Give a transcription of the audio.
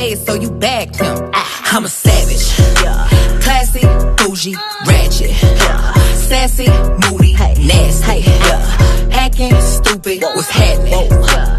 made, so you bagged him. Ah, I'm a savage. Yeah. Classy, bougie, ratchet. Yeah. Sassy, moody, hey. nasty. Hey. Yeah. Hacking, stupid, Whoa. what's happening? Whoa.